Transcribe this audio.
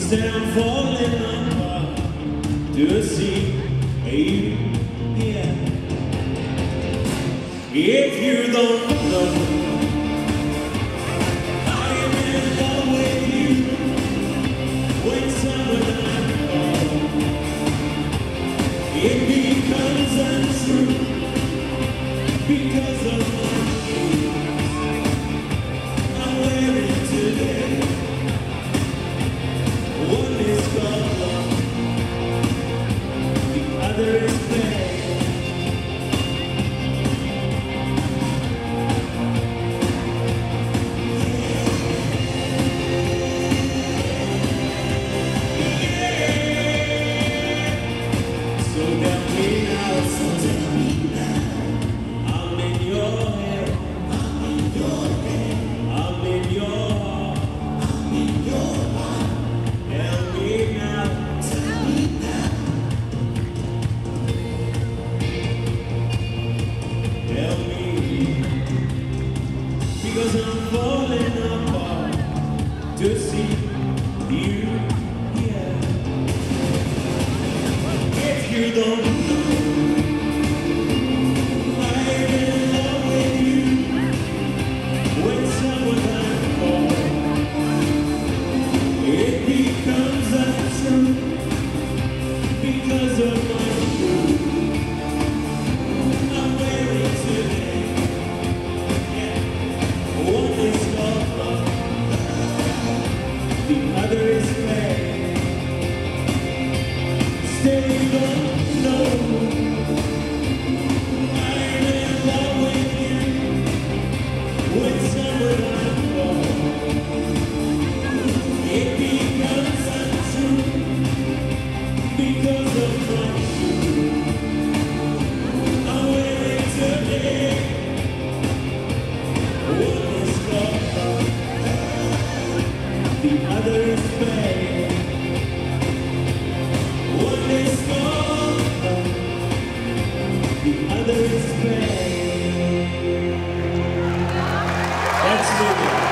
Things that falling apart. To see? You? Here. If you don't know falling apart to see you here. If you don't the other is play. Still don't know. I'm in love with you. It becomes untrue because of. I'm. Let's do it.